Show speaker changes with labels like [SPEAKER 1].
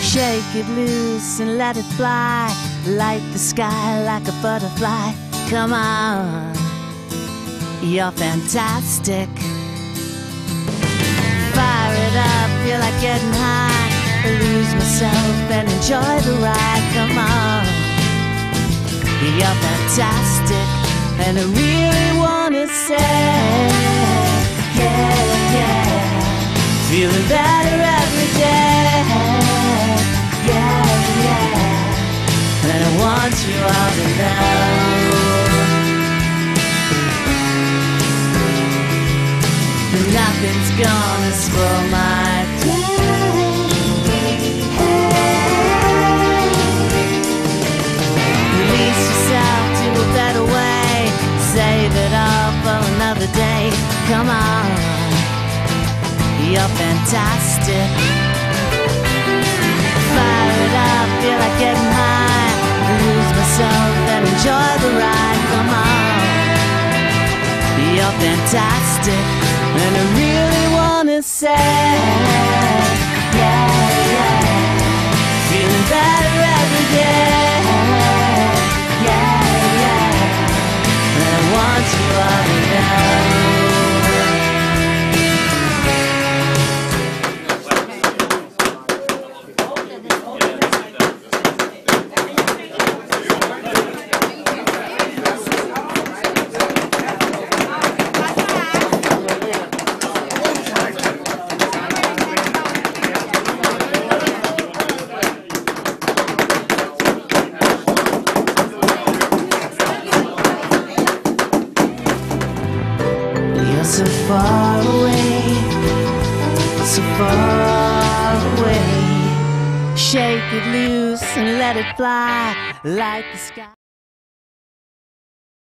[SPEAKER 1] Shake it loose and let it fly. Light the sky like a butterfly. Come on, you're fantastic. Fire it up, feel like getting high. Lose myself and enjoy the ride. Come on, you're fantastic. And I really wanna say, yeah, yeah. Feeling better every day. Yeah, yeah. And I want you all to know. Nothing's gonna spoil my day. Come on, you're fantastic. Fire it up, feel like getting high. Lose myself and enjoy the ride. Come on, you're fantastic. And I really wanna say, You're so far away, so far away. Shake it loose and let it fly like the sky.